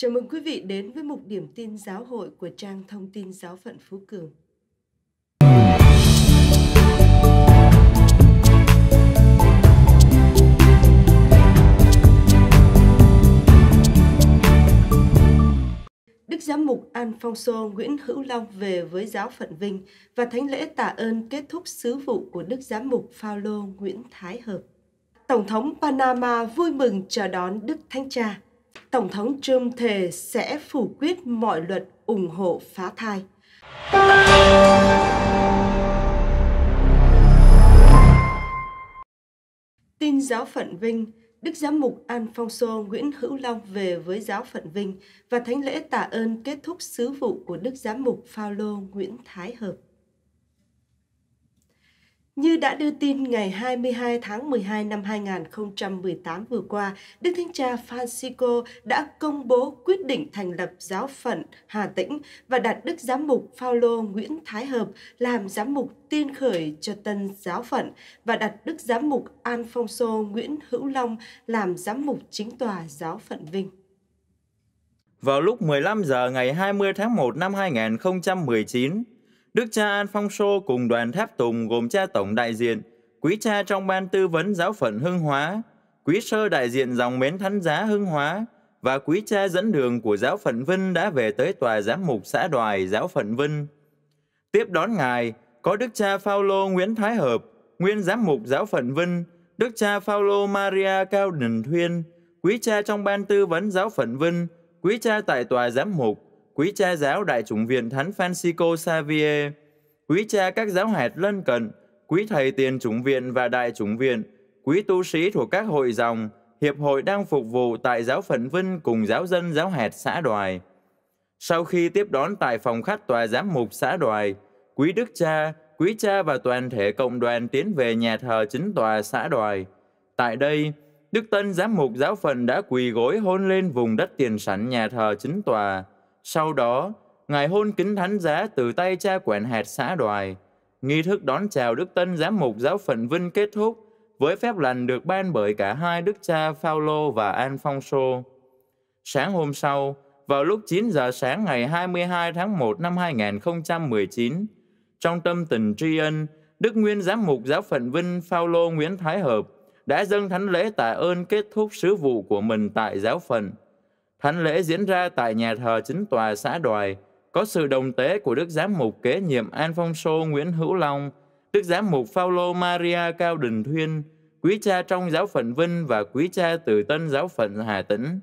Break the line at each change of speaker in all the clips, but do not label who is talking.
Chào mừng quý vị đến với mục điểm tin giáo hội của trang thông tin giáo phận Phú Cường. Đức Giám mục Alfonso Nguyễn Hữu Long về với giáo phận Vinh và thánh lễ tạ ơn kết thúc sứ vụ của Đức Giám mục Phaolô Nguyễn Thái Hợp. Tổng thống Panama vui mừng chào đón Đức Thánh Cha. Tổng thống Trump thề sẽ phủ quyết mọi luật ủng hộ phá thai. Tin giáo phận Vinh, Đức Giám mục Alfonso Nguyễn Hữu Long về với giáo phận Vinh và thánh lễ tạ ơn kết thúc sứ vụ của Đức Giám mục Phaolô Nguyễn Thái Hợp. Như đã đưa tin ngày 22 tháng 12 năm 2018 vừa qua, Đức Thánh Cha Francisco đã công bố quyết định thành lập giáo phận Hà Tĩnh và đặt Đức Giám mục Phaolô Nguyễn Thái Hợp làm giám mục tiên khởi cho tân giáo phận và đặt Đức Giám mục Alfonso Nguyễn Hữu Long làm giám mục chính tòa giáo phận Vinh.
Vào lúc 15 giờ ngày 20 tháng 1 năm 2019, Đức cha Alfonso cùng đoàn tháp tùng gồm cha tổng đại diện, quý cha trong ban tư vấn giáo phận Hưng Hóa, quý sơ đại diện dòng mến thánh giá Hưng Hóa và quý cha dẫn đường của giáo phận Vinh đã về tới tòa giám mục xã Đoài giáo phận Vinh. Tiếp đón ngài có Đức cha Phaolô Nguyễn Thái Hợp, nguyên giám mục giáo phận Vinh, Đức cha Phaolô Maria Cao Đình Thuyên, quý cha trong ban tư vấn giáo phận Vinh, quý cha tại tòa giám mục, quý cha giáo Đại chủng viện Thánh Francisco Xavier, quý cha các giáo hạt lân cận, quý thầy tiền chủng viện và đại chủng viện, quý tu sĩ thuộc các hội dòng, hiệp hội đang phục vụ tại giáo phận Vinh cùng giáo dân giáo hạt xã Đoài. Sau khi tiếp đón tại phòng khách tòa giám mục xã Đoài, quý đức cha, quý cha và toàn thể cộng đoàn tiến về nhà thờ chính tòa xã Đoài. Tại đây, Đức Tân Giám mục giáo phận đã quỳ gối hôn lên vùng đất tiền sảnh nhà thờ chính tòa, sau đó, Ngài hôn kính thánh giá từ tay cha quản hạt xã đoài. Nghi thức đón chào Đức Tân Giám mục giáo phận Vinh kết thúc với phép lành được ban bởi cả hai đức cha Phaolô và Alfonso. Sáng hôm sau, vào lúc 9 giờ sáng ngày 22 tháng 1 năm 2019, trong tâm tình tri ân, Đức Nguyên Giám mục giáo phận Vinh Phaolô Nguyễn Thái Hợp đã dâng thánh lễ tạ ơn kết thúc sứ vụ của mình tại giáo phận. Thánh lễ diễn ra tại nhà thờ chính tòa xã Đoài, có sự đồng tế của Đức Giám mục kế nhiệm Alfonso Nguyễn Hữu Long, Đức Giám mục Phaolô Maria Cao Đình Thuyên, quý cha trong giáo phận Vinh và quý cha từ tân giáo phận Hà Tĩnh.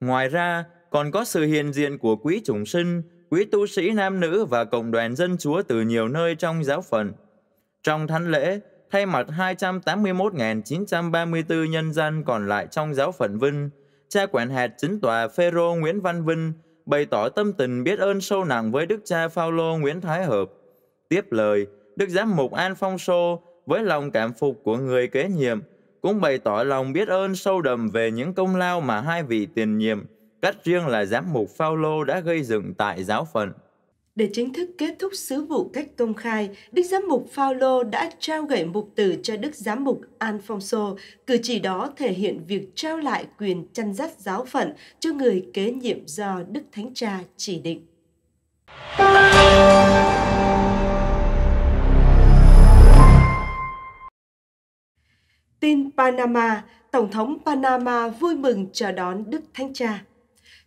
Ngoài ra, còn có sự hiện diện của quý chủng sinh, quý tu sĩ nam nữ và cộng đoàn dân chúa từ nhiều nơi trong giáo phận. Trong thánh lễ, thay mặt 281.934 nhân dân còn lại trong giáo phận Vinh, cha quản hạt chính tòa Phêrô Nguyễn Văn Vinh bày tỏ tâm tình biết ơn sâu nặng với Đức cha Phaolô Nguyễn Thái Hợp. Tiếp lời, Đức Giám mục An Phong Sô với lòng cảm phục của người kế nhiệm cũng bày tỏ lòng biết ơn sâu đậm về những công lao mà hai vị tiền nhiệm, cách riêng là Giám mục Phaolô đã gây dựng tại giáo phận.
Để chính thức kết thúc sứ vụ cách công khai, Đức Giám mục Phaolô đã trao gậy mục tử cho Đức Giám mục Alfonso. Cử chỉ đó thể hiện việc trao lại quyền chăn dắt giáo phận cho người kế nhiệm do Đức Thánh Cha chỉ định. Tin Panama, Tổng thống Panama vui mừng chào đón Đức Thánh Cha.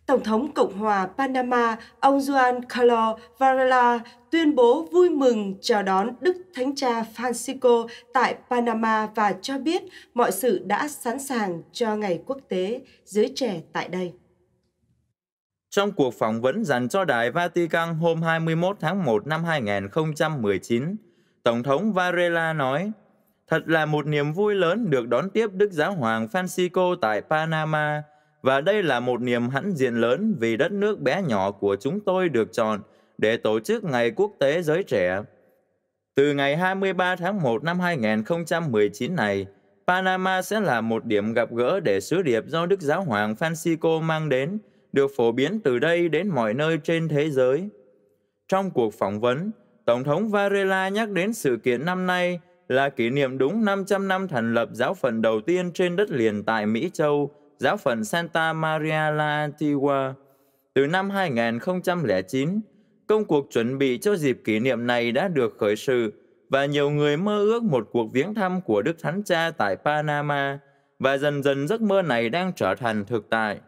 Tổng thống Cộng hòa Panama ông Juan Carlos Varela tuyên bố vui mừng chào đón Đức Thánh Cha Francisco tại Panama và cho biết mọi sự đã sẵn sàng cho Ngày Quốc tế Giới Trẻ tại đây.
Trong cuộc phỏng vấn dành cho Đài Vatican hôm 21 tháng 1 năm 2019, Tổng thống Varela nói, Thật là một niềm vui lớn được đón tiếp Đức Giáo Hoàng Francisco tại Panama và đây là một niềm hãnh diện lớn vì đất nước bé nhỏ của chúng tôi được chọn để tổ chức Ngày Quốc tế Giới Trẻ. Từ ngày 23 tháng 1 năm 2019 này, Panama sẽ là một điểm gặp gỡ để sứ điệp do Đức Giáo Hoàng Francisco mang đến, được phổ biến từ đây đến mọi nơi trên thế giới. Trong cuộc phỏng vấn, Tổng thống Varela nhắc đến sự kiện năm nay là kỷ niệm đúng 500 năm thành lập giáo phận đầu tiên trên đất liền tại Mỹ Châu, giáo phận Santa Maria la Antigua, Từ năm 2009, công cuộc chuẩn bị cho dịp kỷ niệm này đã được khởi sự và nhiều người mơ ước một cuộc viếng thăm của Đức Thánh Cha tại Panama và dần dần giấc mơ này đang trở thành thực tại.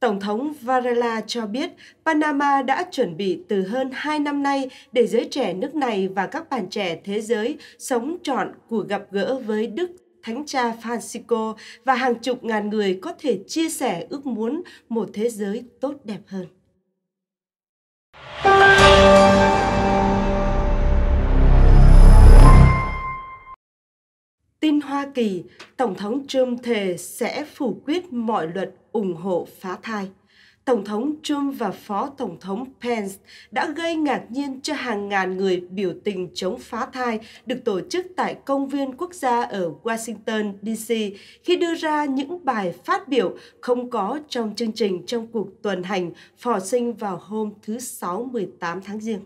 Tổng thống Varela cho biết Panama đã chuẩn bị từ hơn 2 năm nay để giới trẻ nước này và các bạn trẻ thế giới sống trọn cuộc gặp gỡ với Đức Thánh cha Francisco và hàng chục ngàn người có thể chia sẻ ước muốn một thế giới tốt đẹp hơn. Tin Hoa Kỳ, Tổng thống Trump thề sẽ phủ quyết mọi luật ủng hộ phá thai. Tổng thống Trump và Phó Tổng thống Pence đã gây ngạc nhiên cho hàng ngàn người biểu tình chống phá thai được tổ chức tại Công viên Quốc gia ở Washington, D.C. khi đưa ra những bài phát biểu không có trong chương trình trong cuộc tuần hành phò sinh vào hôm thứ Sáu 18 tháng Giêng.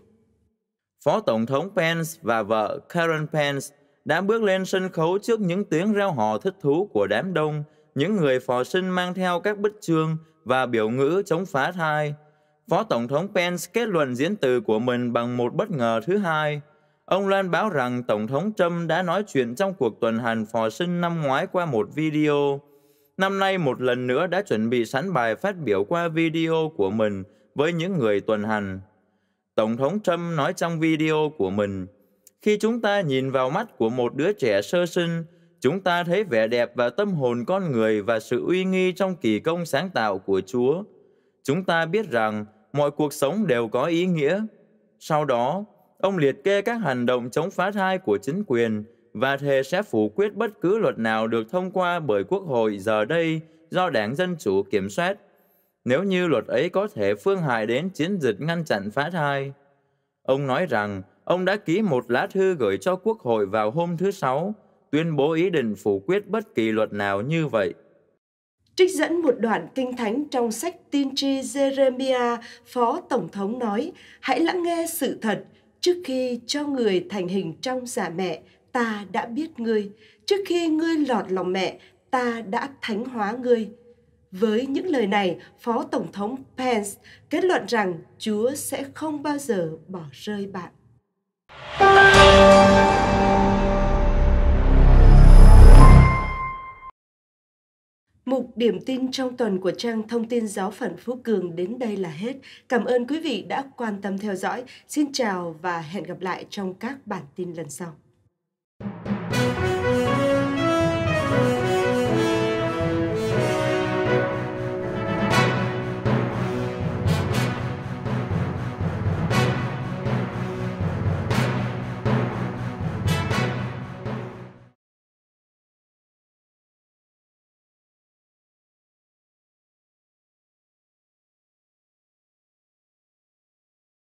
Phó Tổng thống Pence và vợ Karen Pence đã bước lên sân khấu trước những tiếng reo hò thích thú của đám đông, những người phò sinh mang theo các bức chương và biểu ngữ chống phá thai. Phó Tổng thống Pence kết luận diễn từ của mình bằng một bất ngờ thứ hai. Ông loan báo rằng Tổng thống Trump đã nói chuyện trong cuộc tuần hành phò sinh năm ngoái qua một video. Năm nay một lần nữa đã chuẩn bị sẵn bài phát biểu qua video của mình với những người tuần hành. Tổng thống Trump nói trong video của mình, khi chúng ta nhìn vào mắt của một đứa trẻ sơ sinh, chúng ta thấy vẻ đẹp và tâm hồn con người và sự uy nghi trong kỳ công sáng tạo của Chúa. Chúng ta biết rằng mọi cuộc sống đều có ý nghĩa. Sau đó, ông liệt kê các hành động chống phá thai của chính quyền và thề sẽ phủ quyết bất cứ luật nào được thông qua bởi Quốc hội giờ đây do Đảng Dân Chủ kiểm soát, nếu như luật ấy có thể phương hại đến chiến dịch ngăn chặn phá thai. Ông nói rằng ông đã ký một lá thư gửi cho Quốc hội vào hôm thứ Sáu, tuyên bố ý định phủ quyết bất kỳ luật nào như vậy.
Trích dẫn một đoạn kinh thánh trong sách tiên tri Jeremiah, Phó Tổng thống nói, hãy lắng nghe sự thật, trước khi cho người thành hình trong giả mẹ, ta đã biết ngươi, trước khi ngươi lọt lòng mẹ, ta đã thánh hóa ngươi. Với những lời này, Phó Tổng thống Pence kết luận rằng Chúa sẽ không bao giờ bỏ rơi bạn. Mục điểm tin trong tuần của trang thông tin giáo phận Phú Cường đến đây là hết. Cảm ơn quý vị đã quan tâm theo dõi. Xin chào và hẹn gặp lại trong các bản tin lần sau.